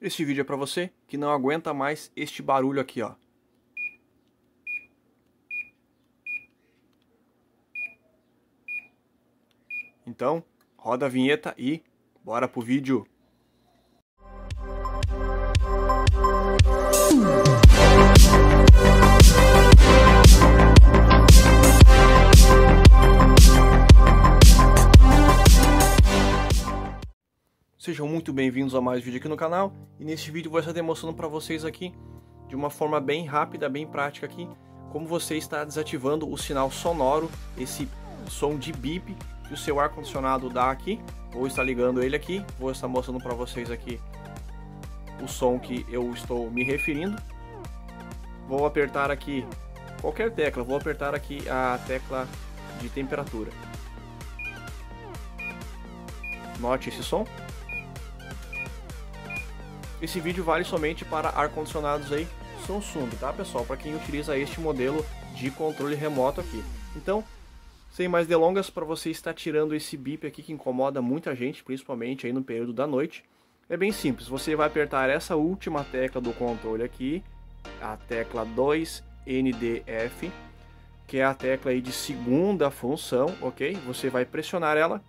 Esse vídeo é para você que não aguenta mais este barulho aqui, ó. Então, roda a vinheta e bora pro vídeo. Sejam muito bem-vindos a mais um vídeo aqui no canal e neste vídeo vou estar demonstrando para vocês aqui de uma forma bem rápida, bem prática aqui como você está desativando o sinal sonoro, esse som de bip que o seu ar-condicionado dá aqui. Vou estar ligando ele aqui, vou estar mostrando para vocês aqui o som que eu estou me referindo. Vou apertar aqui qualquer tecla, vou apertar aqui a tecla de temperatura. Note esse som. Esse vídeo vale somente para ar-condicionados aí Samsung, tá pessoal? Para quem utiliza este modelo de controle remoto aqui. Então, sem mais delongas, para você estar tirando esse bip aqui que incomoda muita gente, principalmente aí no período da noite, é bem simples. Você vai apertar essa última tecla do controle aqui, a tecla 2NDF, que é a tecla aí de segunda função, ok? Você vai pressionar ela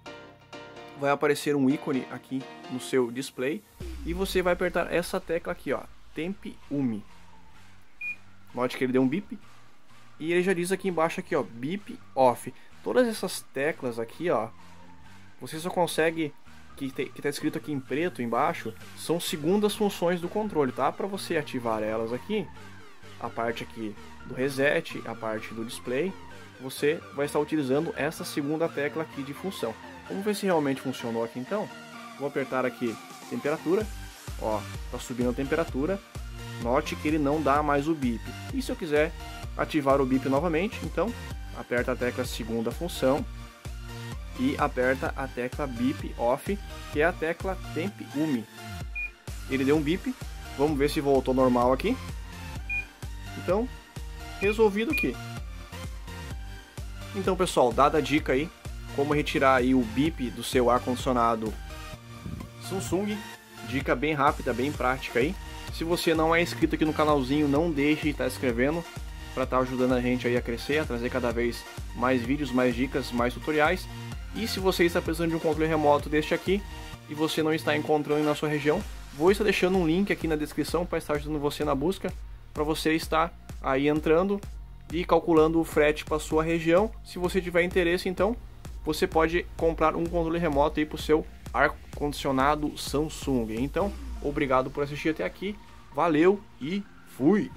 vai aparecer um ícone aqui no seu display e você vai apertar essa tecla aqui, ó, Temp UMI. Note que ele deu um bip e ele já diz aqui embaixo aqui, ó, bip off. Todas essas teclas aqui, ó, você só consegue que está escrito aqui em preto embaixo, são segundas funções do controle, tá? Para você ativar elas aqui, a parte aqui do reset, a parte do display, você vai estar utilizando essa segunda tecla aqui de função. Vamos ver se realmente funcionou aqui então. Vou apertar aqui temperatura. Ó, tá subindo a temperatura. Note que ele não dá mais o bip. E se eu quiser ativar o bip novamente, então aperta a tecla segunda função e aperta a tecla bip off, que é a tecla temp umi. Ele deu um bip. Vamos ver se voltou normal aqui. Então, resolvido aqui. Então, pessoal, dada a dica aí, como retirar aí o bip do seu ar condicionado Samsung. Dica bem rápida, bem prática aí. Se você não é inscrito aqui no canalzinho, não deixe de estar inscrevendo para estar ajudando a gente aí a crescer, a trazer cada vez mais vídeos, mais dicas, mais tutoriais. E se você está precisando de um controle remoto deste aqui e você não está encontrando na sua região, vou estar deixando um link aqui na descrição para estar ajudando você na busca, para você estar aí entrando e calculando o frete para sua região. Se você tiver interesse, então você pode comprar um controle remoto aí para o seu ar-condicionado Samsung. Então, obrigado por assistir até aqui, valeu e fui!